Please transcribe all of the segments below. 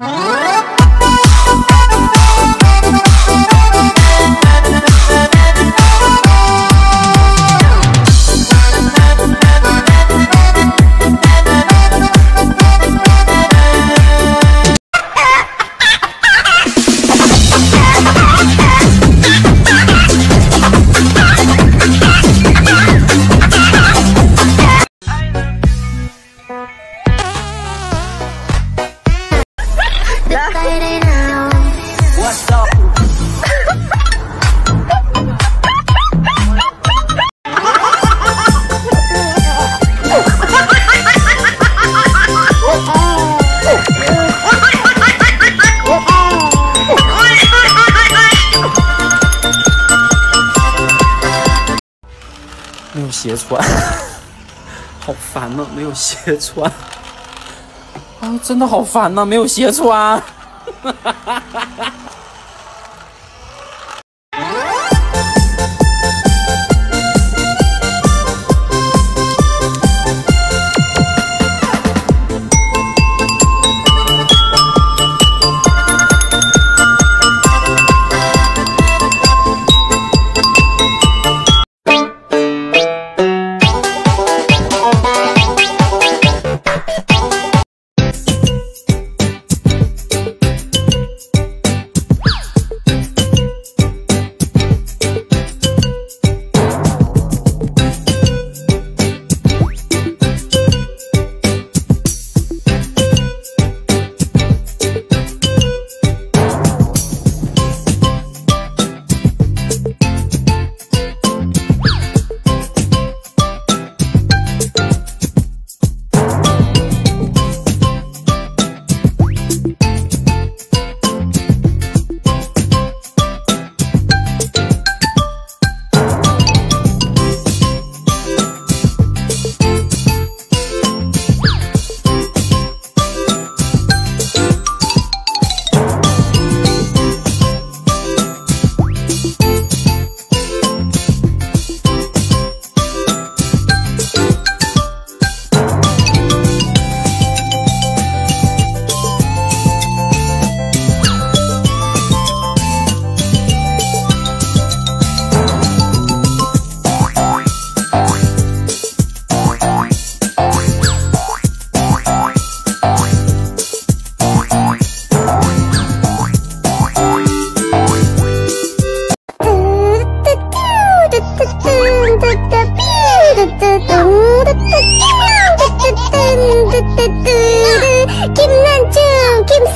Ah! 没有鞋穿，好烦呐！没有鞋穿，啊，真的好烦呐！没有鞋穿。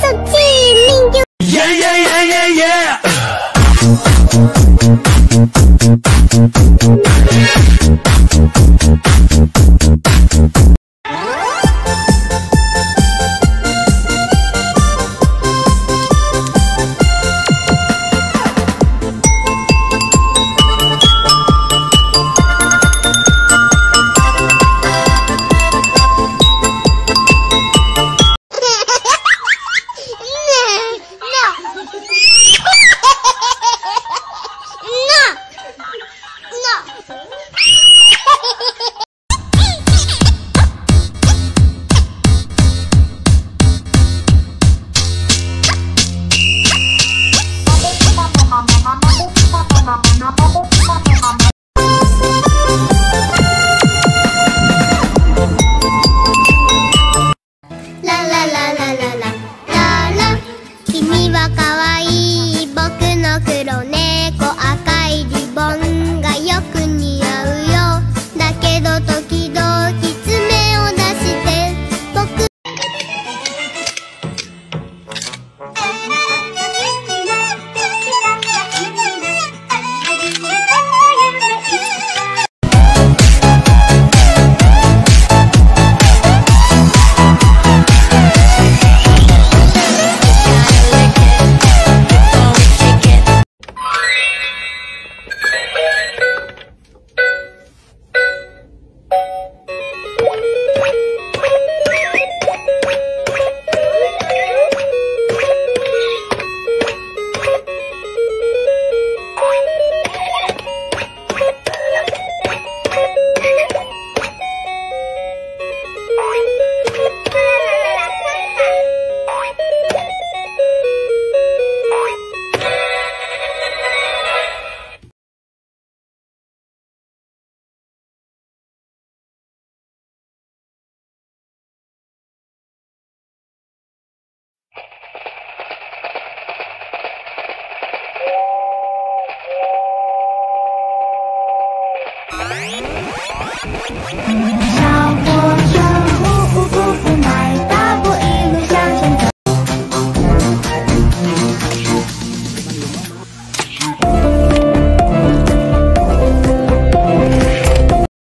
耶耶耶耶耶耶耶耶耶